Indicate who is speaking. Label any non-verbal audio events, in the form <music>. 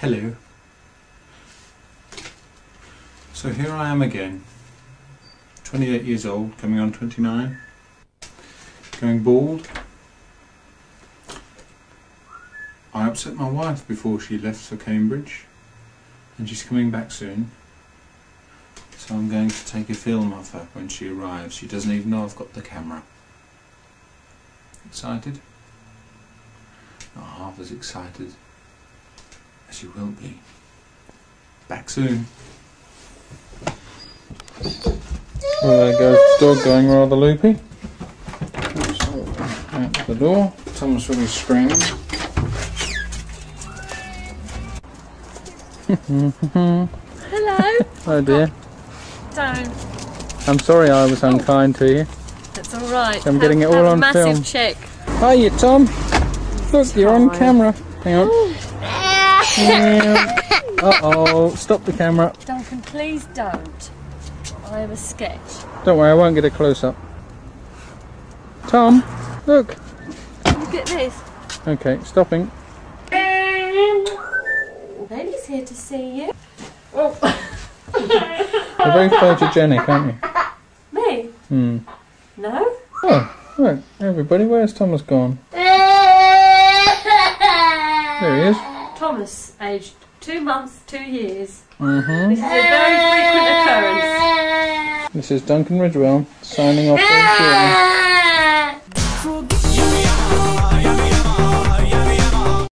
Speaker 1: Hello. So here I am again. 28 years old, coming on 29. Going bald. I upset my wife before she left for Cambridge. And she's coming back soon. So I'm going to take a film of her when she arrives. She doesn't even know I've got the camera. Excited? Not half as excited as you will be. Back soon. Well, there goes the dog going rather loopy. Out the door. Tom's really screaming.
Speaker 2: Hello.
Speaker 1: Oh dear.
Speaker 2: Don't.
Speaker 1: I'm sorry I was oh. unkind to you.
Speaker 2: That's all right.
Speaker 1: I'm getting it all
Speaker 2: have a
Speaker 1: on
Speaker 2: massive
Speaker 1: film.
Speaker 2: check.
Speaker 1: Hiya Tom. Look, you're on camera. Hang on. Uh oh. Stop the camera.
Speaker 2: Duncan, please don't. I have a sketch.
Speaker 1: Don't worry, I won't get a close up. Tom, look.
Speaker 2: Look at this.
Speaker 1: Okay, stopping.
Speaker 2: Baby's here to see you. Oh. <laughs>
Speaker 1: You're very photogenic, aren't you?
Speaker 2: Me?
Speaker 1: Hmm.
Speaker 2: No?
Speaker 1: Oh, look, everybody, where's Thomas gone?
Speaker 2: illness aged two months, two years.
Speaker 1: Mm-hmm.
Speaker 2: This is a very frequent occurrence.
Speaker 1: This is Duncan Ridgewell signing off for
Speaker 3: insurance.